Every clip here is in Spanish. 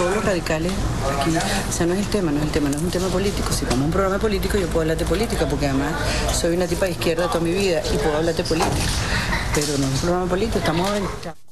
todos los radicales aquí, o sea, no es el tema, no es el tema, no es un tema político. Si a un programa político, yo puedo hablar de política, porque además soy una tipa de izquierda toda mi vida y puedo hablar de política. Pero no es un programa político, estamos a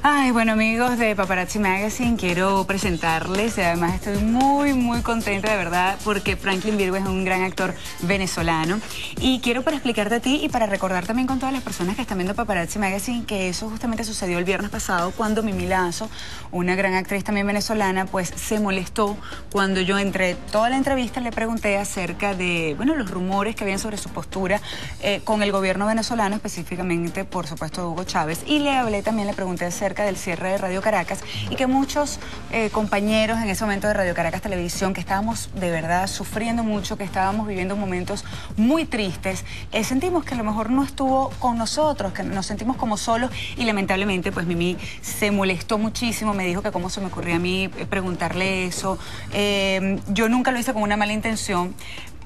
Ay, bueno amigos de Paparazzi Magazine, quiero presentarles, además estoy muy muy contenta de verdad porque Franklin Virgo es un gran actor venezolano. Y quiero para explicarte a ti y para recordar también con todas las personas que están viendo Paparazzi Magazine que eso justamente sucedió el viernes pasado cuando Mimi Lazo, una gran actriz también venezolana, pues se molestó cuando yo entre toda la entrevista le pregunté acerca de, bueno, los rumores que habían sobre su postura eh, con el gobierno venezolano, específicamente por supuesto Hugo Chávez y le hablé también, le pregunté acerca del cierre de Radio Caracas y que muchos eh, compañeros en ese momento de Radio Caracas Televisión, que estábamos de verdad sufriendo mucho, que estábamos viviendo momentos muy tristes, eh, sentimos que a lo mejor no estuvo con nosotros, que nos sentimos como solos y lamentablemente pues Mimi se molestó muchísimo, me dijo que cómo se me ocurría a mí eh, preguntarle eso. yo nunca lo hice con una mala intención,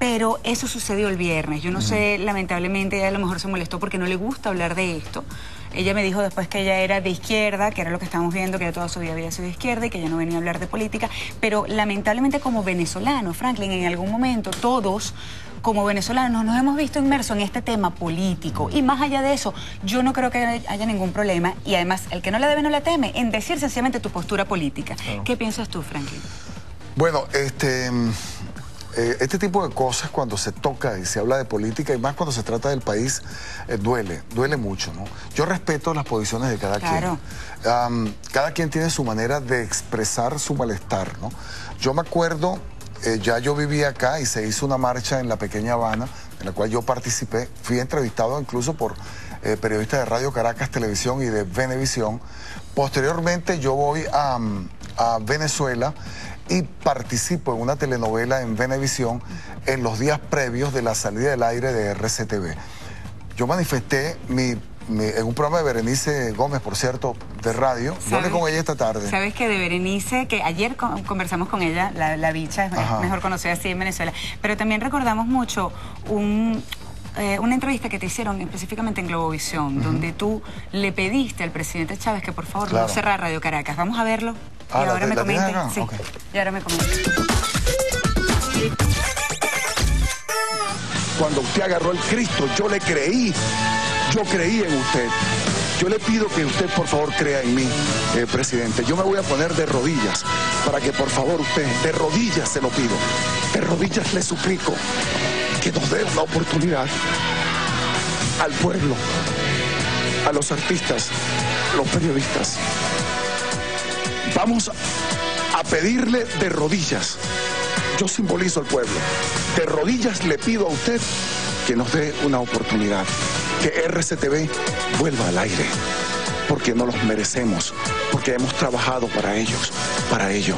pero eso sucedió el viernes. Yo no sé, lamentablemente ella a lo mejor se molestó porque no le gusta hablar de esto. Ella me dijo después que ella era de izquierda, que era lo que estábamos viendo, que ella toda su vida había sido de izquierda y que ella no venía a hablar de política. Pero lamentablemente como venezolano, Franklin, en algún momento todos como venezolanos nos hemos visto inmersos en este tema político. Y más allá de eso, yo no creo que haya ningún problema. Y además, el que no le debe no le teme en decir sencillamente tu postura política. ¿Qué piensas tú, Franklin? Bueno, este... Eh, este tipo de cosas cuando se toca y se habla de política y más cuando se trata del país, eh, duele, duele mucho, ¿no? Yo respeto las posiciones de cada quien. cada quien tiene su manera de expresar su malestar, ¿no? Yo me acuerdo, eh, ya yo vivía acá y se hizo una marcha en la pequeña Habana, en la cual yo participé, fui entrevistado incluso por periodistas de Radio Caracas Televisión y de Venevisión. Posteriormente yo voy a, a Venezuela y participo en una telenovela en Venevisión en los días previos de la salida del aire de RCTV. Yo manifesté mi en un programa de Berenice Gómez, por cierto, de radio. Yo hablé con ella esta tarde. Sabes que de Berenice, que ayer conversamos con ella, la, bicha, es mejor conocida así en Venezuela, pero también recordamos mucho un, eh, una entrevista que te hicieron específicamente en Globovisión, donde tú le pediste al presidente Chávez que por favor no cerrara Radio Caracas. Vamos a verlo. Ah, y ahora me comenten. Sí. Y ahora me comenten. Cuando usted agarró el Cristo, yo le creí. Yo creí en usted. Yo le pido que usted por favor crea en mí, eh, presidente. Yo me voy a poner de rodillas para que por favor usted, de rodillas se lo pido, de rodillas le suplico que nos dé una oportunidad al pueblo, a los artistas, los periodistas, Vamos a pedirle de rodillas. Yo simbolizo al pueblo. De rodillas le pido a usted que nos dé una oportunidad. Que RCTV vuelva al aire. Porque no los merecemos. Porque hemos trabajado para ellos, para ello.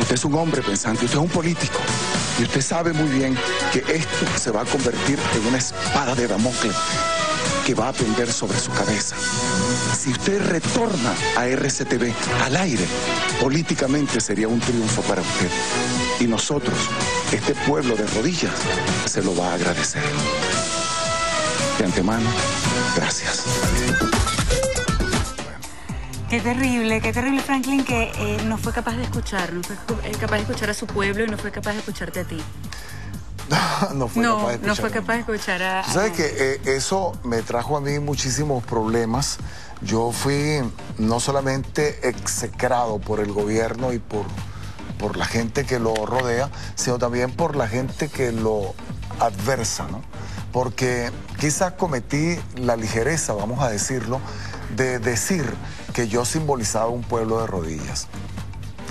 Usted es un hombre pensante, usted es un político. Y usted sabe muy bien que esto se va a convertir en una espada de Damocles que va a pender sobre su cabeza. Si usted retorna a RCTV al aire, políticamente sería un triunfo para usted. Y nosotros, este pueblo de rodillas, se lo va a agradecer. De antemano, gracias. Qué terrible, qué terrible Franklin que eh, no fue capaz de escuchar, no fue eh, capaz de escuchar a su pueblo y no fue capaz de escucharte a ti. no fue capaz de escuchar. No fue capaz de escuchar a... ¿Sabes que eh, eso me trajo a mí muchísimos problemas? Yo fui no solamente execrado por el gobierno y por, por la gente que lo rodea, sino también por la gente que lo adversa, ¿no? Porque quizás cometí la ligereza, vamos a decirlo, de decir que yo simbolizaba un pueblo de rodillas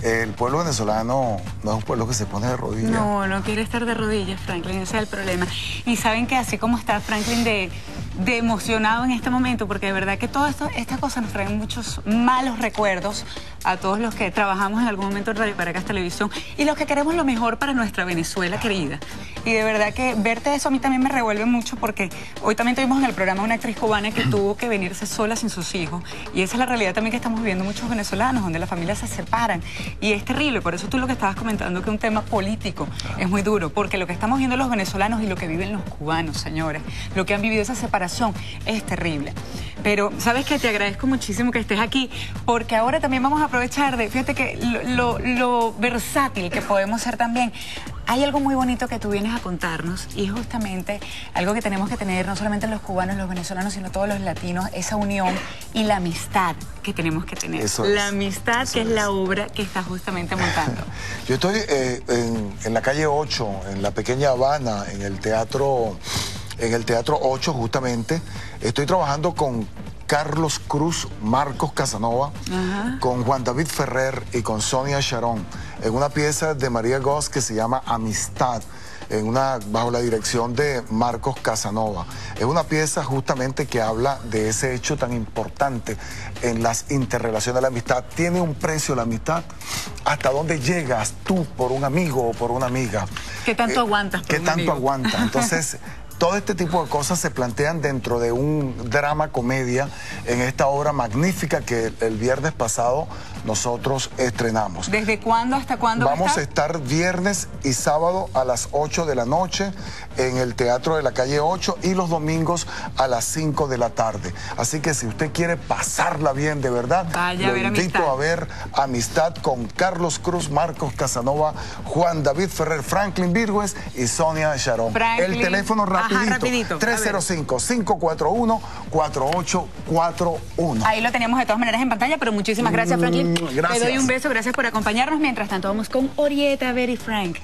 el pueblo venezolano no es un pueblo que se pone de rodillas. No, no quiere estar de rodillas, Franklin, ese es el problema. Y saben que así como está Franklin de, emocionado en este momento, porque de verdad que todas estas cosas nos traen muchos malos recuerdos a todos los que trabajamos en algún momento en Radio Caracas Televisión y los que queremos lo mejor para nuestra Venezuela querida. Y de verdad que verte eso a mí también me revuelve mucho porque hoy también tuvimos en el programa una actriz cubana que tuvo que venirse sola sin sus hijos. Y esa es la realidad también que estamos viviendo muchos venezolanos, donde las familias se separan. Y es terrible, por eso tú lo que estabas comentando, que un tema político es muy duro, porque lo que estamos viendo los venezolanos y lo que viven los cubanos, señores, lo que han vivido esa separación es terrible. Pero sabes que te agradezco muchísimo que estés aquí, porque ahora también vamos a aprovechar de, fíjate que lo, lo versátil que podemos ser también hay algo muy bonito que tú vienes a contarnos y es justamente algo que tenemos que tener no solamente los cubanos, los venezolanos, sino todos los latinos, esa unión y la amistad que tenemos que tener. la amistad que es, la obra que está justamente montando. Yo estoy eh, en, la calle 8, en la pequeña Habana, en el teatro, en el teatro 8 justamente. Estoy trabajando con Carlos Cruz, Marcos Casanova, con Juan David Ferrer y con Sonia Sharon, en una pieza de María Goss que se llama Amistad, en una, bajo la dirección de Marcos Casanova. Es una pieza justamente que habla de ese hecho tan importante en las interrelaciones de la amistad. ¿Tiene un precio la amistad? ¿Hasta dónde llegas tú por un amigo o por una amiga? ¿Qué tanto eh, aguantas? ¿Qué tanto aguantas? Entonces... todo este tipo de cosas se plantean dentro de un drama comedia en esta obra magnífica que el viernes pasado nosotros estrenamos. ¿Desde cuándo hasta cuándo? Vamos a estar viernes y sábado a las 8 de la noche en el Teatro de la Calle 8 y los domingos a las 5 de la tarde. Así que si usted quiere pasarla bien de verdad, lo invito a ver Amistad con Carlos Cruz, Marcos Casanova, Juan David Ferrer, Franklin Virgües y Sonia Sharon. el teléfono rapidito, 305-541-4841. Ahí lo teníamos de todas maneras en pantalla, pero muchísimas gracias Franklin. Gracias. Te doy un beso, gracias por acompañarnos. Mientras tanto, vamos con Orieta, Very Frank.